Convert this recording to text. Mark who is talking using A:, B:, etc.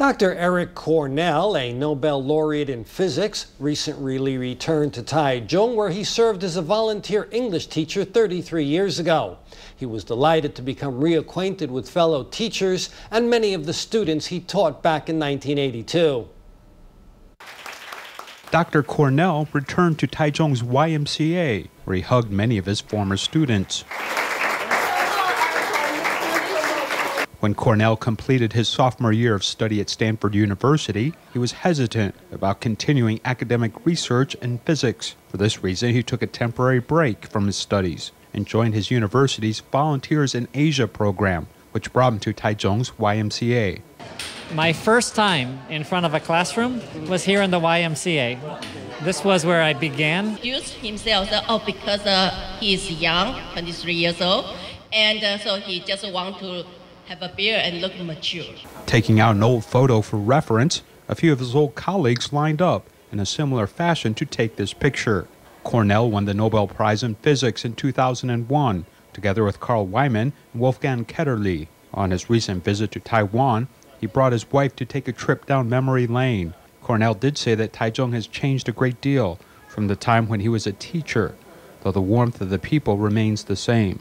A: Dr. Eric Cornell, a Nobel laureate in physics, recently returned to Taichung, where he served as a volunteer English teacher 33 years ago. He was delighted to become reacquainted with fellow teachers and many of the students he taught back in 1982.
B: Dr. Cornell returned to Taichung's YMCA, where he hugged many of his former students. When Cornell completed his sophomore year of study at Stanford University, he was hesitant about continuing academic research in physics. For this reason, he took a temporary break from his studies and joined his university's Volunteers in Asia program, which brought him to Taichung's YMCA.
C: My first time in front of a classroom was here in the YMCA. This was where I began.
D: Used himself, oh, because uh, he's young, 23 years old, and uh, so he just want to have a beard and look mature.
B: Taking out an old photo for reference, a few of his old colleagues lined up in a similar fashion to take this picture. Cornell won the Nobel Prize in Physics in 2001, together with Carl Wieman and Wolfgang Ketterle. On his recent visit to Taiwan, he brought his wife to take a trip down memory lane. Cornell did say that Taichung has changed a great deal from the time when he was a teacher, though the warmth of the people remains the same.